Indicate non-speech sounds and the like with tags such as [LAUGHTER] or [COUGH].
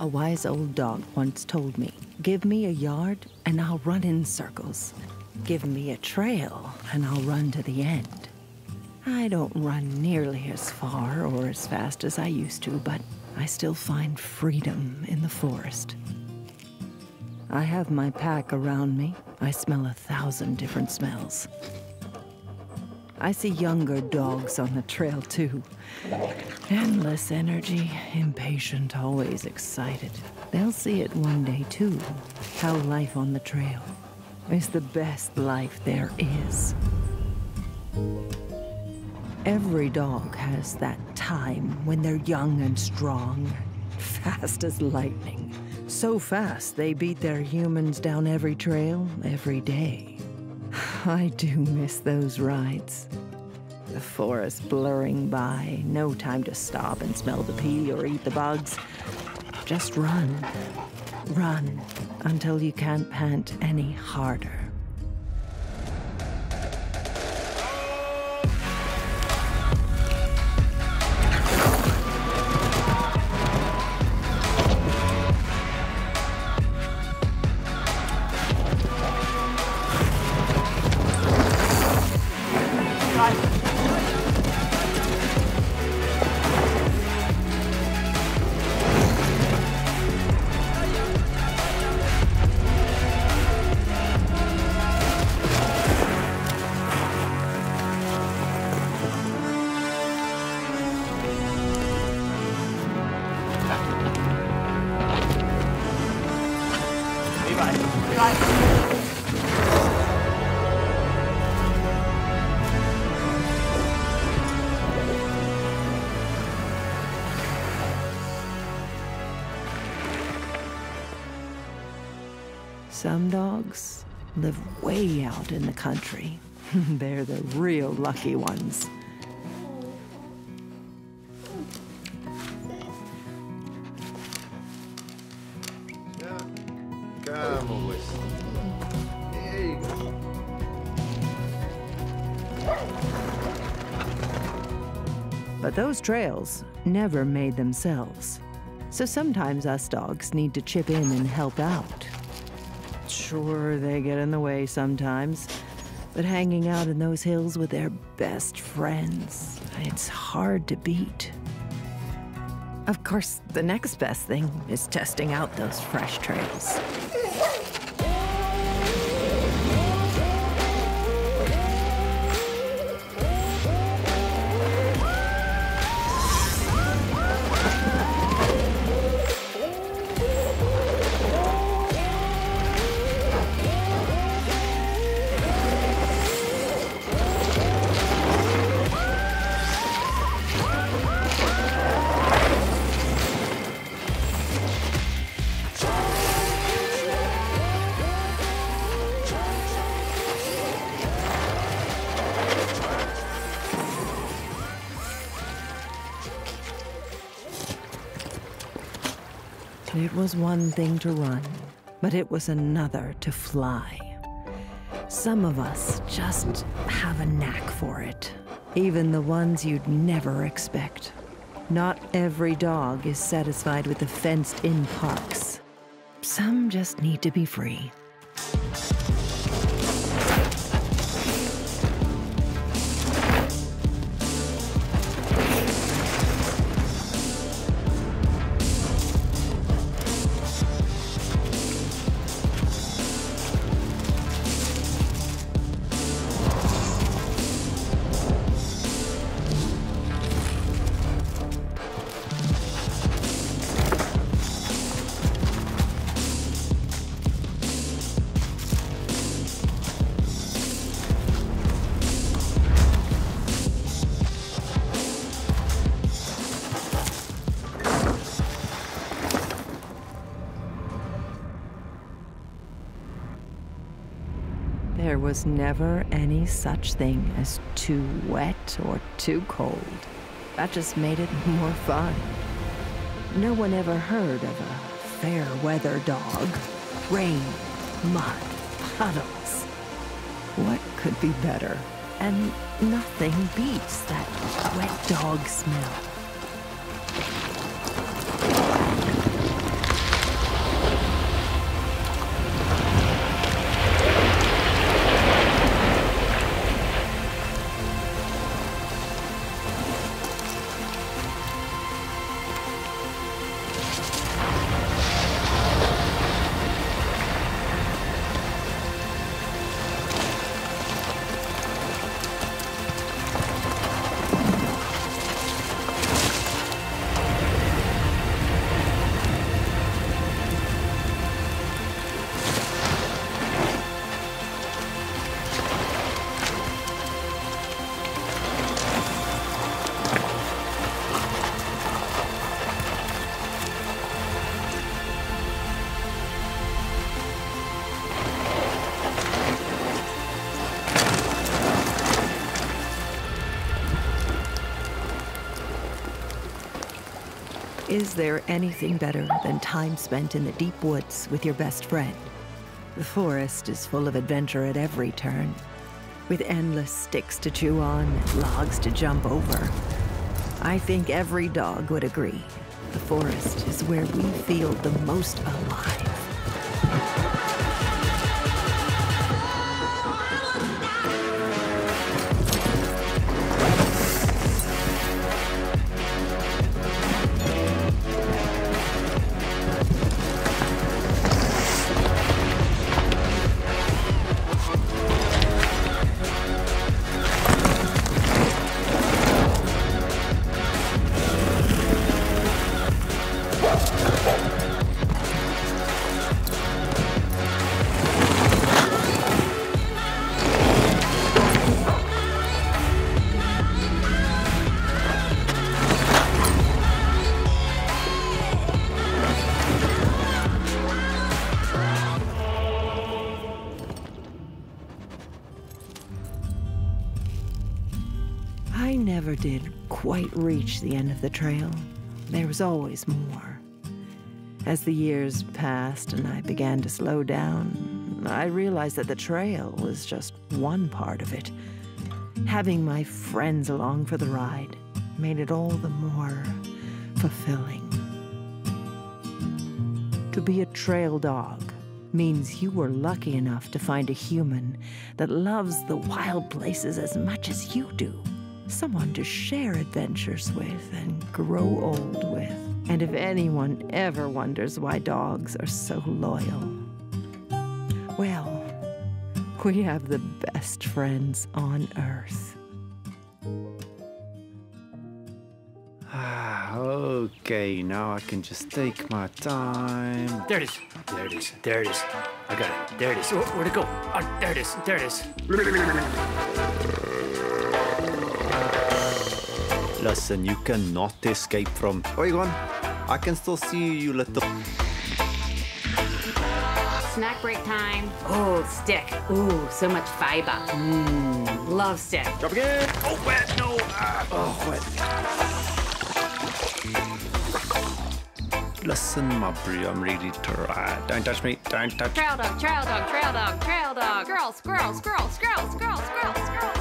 A wise old dog once told me, give me a yard and I'll run in circles. Give me a trail and I'll run to the end. I don't run nearly as far or as fast as I used to, but I still find freedom in the forest. I have my pack around me. I smell a thousand different smells. I see younger dogs on the trail too. Endless energy, impatient, always excited. They'll see it one day too. How life on the trail is the best life there is. Every dog has that time when they're young and strong, [LAUGHS] fast as lightning. So fast they beat their humans down every trail, every day. [SIGHS] I do miss those rides. The forest blurring by, no time to stop and smell the pee or eat the bugs. Just run, run until you can't pant any harder. Some dogs live way out in the country. [LAUGHS] They're the real lucky ones. But those trails never made themselves. So sometimes us dogs need to chip in and help out. Sure, they get in the way sometimes, but hanging out in those hills with their best friends, it's hard to beat. Of course, the next best thing is testing out those fresh trails. It was one thing to run, but it was another to fly. Some of us just have a knack for it, even the ones you'd never expect. Not every dog is satisfied with the fenced in parks. Some just need to be free. Was never any such thing as too wet or too cold. That just made it [LAUGHS] more fun. No one ever heard of a fair weather dog. Rain, mud, puddles. What could be better? And nothing beats that wet dog smell. Is there anything better than time spent in the deep woods with your best friend? The forest is full of adventure at every turn, with endless sticks to chew on and logs to jump over. I think every dog would agree. The forest is where we feel the most alive. Never did quite reach the end of the trail. There was always more. As the years passed and I began to slow down, I realized that the trail was just one part of it. Having my friends along for the ride made it all the more fulfilling. To be a trail dog means you were lucky enough to find a human that loves the wild places as much as you do someone to share adventures with and grow old with. And if anyone ever wonders why dogs are so loyal, well, we have the best friends on earth. Ah, okay, now I can just take my time. There it is. There it is. There it is. I got it. There it is. Oh, where'd it go? Oh, there it is. There it is. Listen, you cannot escape from. Where you going? I can still see you, you little. Snack break time. Oh, stick. Ooh, so much fiber. Mmm, love stick. Drop again. Oh, wet. No. Ah. Oh, wet. Listen, my brie, I'm really tired. Don't touch me. Don't touch. Trail dog, trail dog, trail dog, trail dog. Squirrel, squirrel, squirrel, squirrel, squirrel, squirrel.